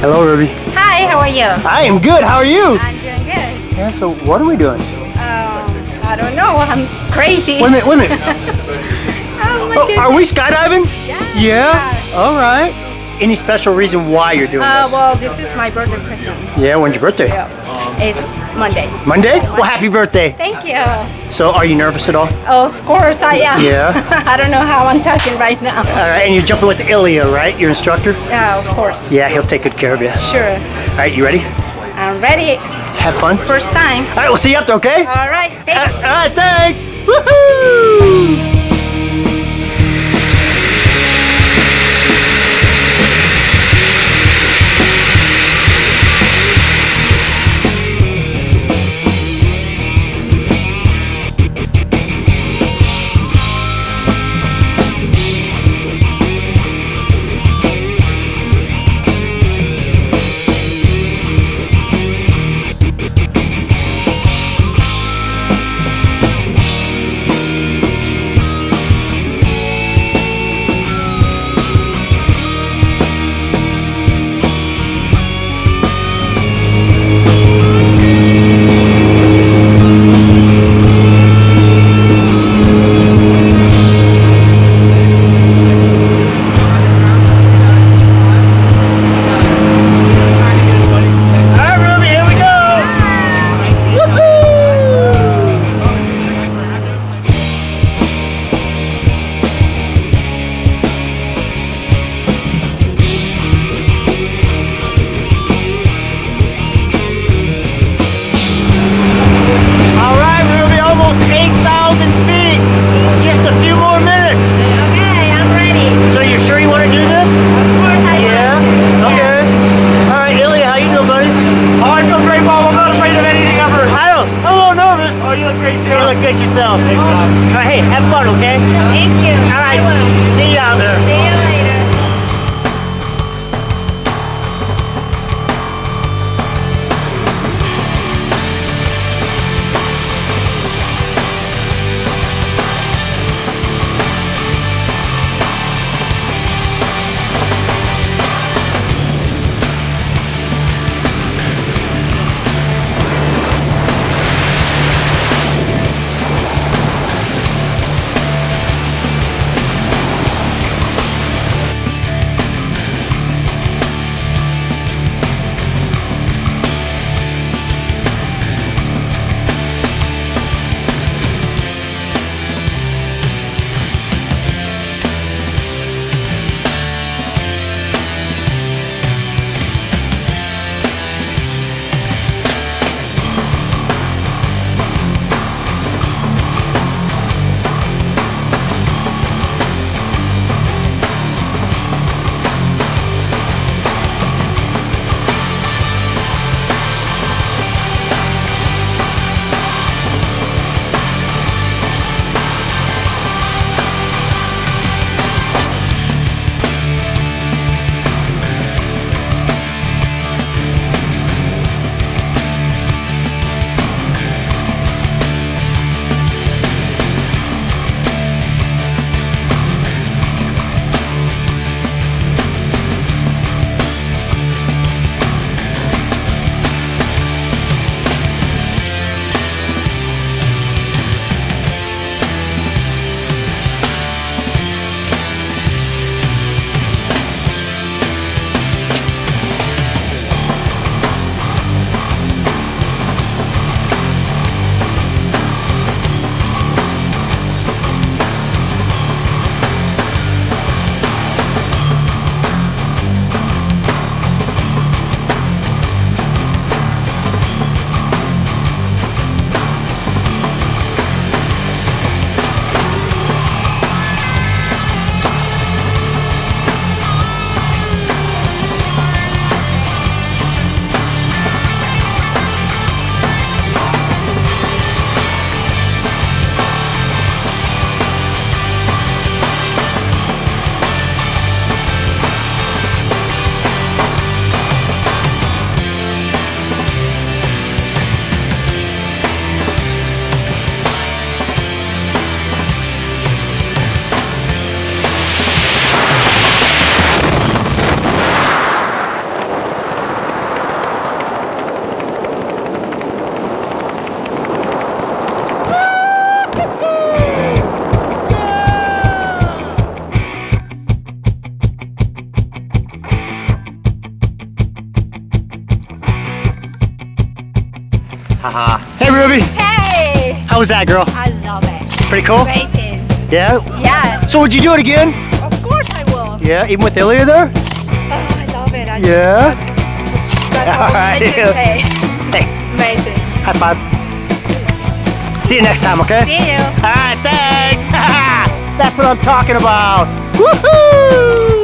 Hello, Ruby. Hi, how are you? I am good. How are you? I'm doing good. Yeah, so what are we doing? Um, I don't know. I'm crazy. Wait a minute, wait a minute. oh my Oh, goodness. are we skydiving? Yeah. Yeah? All right. Any special reason why you're doing Uh, this? well, this is my birthday present. Yeah, when's your birthday? It's Monday. Monday? Well, happy birthday. Thank you. So, are you nervous at all? Of course I am. Yeah. I don't know how I'm talking right now. All right, and you're jumping with Ilya, right? Your instructor? Yeah, of course. Yeah, he'll take good care of you. Sure. All right, you ready? I'm ready. Have fun. First time. All right, we'll see you up there, okay? All right. Thanks. All right, thanks. Woohoo! Haha. Hey, Ruby. Hey, How was that, girl? I love it. Pretty cool? Amazing. Yeah? Yes, So would you do it again? of course I will. Yeah, even with Ilya there? Oh, I love it. I Yeah? Just, I just, that's all Alright, I can say. Hey, Amazing. high five. See you next time, okay? See you. Alright, thanks! That's what I'm talking about! Woohoo!